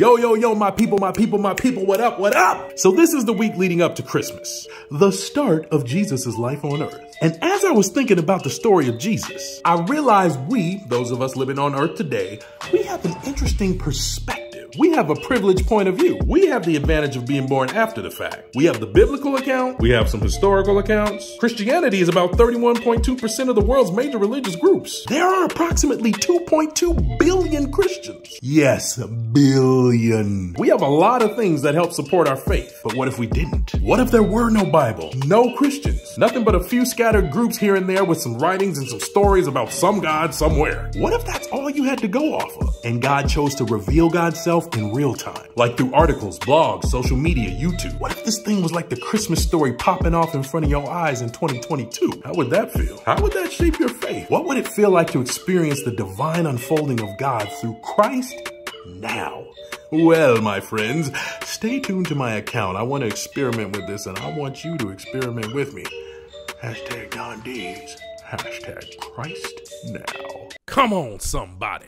Yo, yo, yo, my people, my people, my people, what up, what up? So this is the week leading up to Christmas, the start of Jesus' life on earth. And as I was thinking about the story of Jesus, I realized we, those of us living on earth today, we have an interesting perspective we have a privileged point of view. We have the advantage of being born after the fact. We have the biblical account, we have some historical accounts. Christianity is about 31.2% of the world's major religious groups. There are approximately 2.2 billion Christians. Yes, a billion. We have a lot of things that help support our faith. But what if we didn't? What if there were no Bible, no Christians, nothing but a few scattered groups here and there with some writings and some stories about some God somewhere? What if that's all you had to go off of? And God chose to reveal God's in real time, like through articles, blogs, social media, YouTube. What if this thing was like the Christmas story popping off in front of your eyes in 2022? How would that feel? How would that shape your faith? What would it feel like to experience the divine unfolding of God through Christ now? Well, my friends, stay tuned to my account. I want to experiment with this and I want you to experiment with me. Hashtag Don. Hashtag Christ now. Come on, somebody.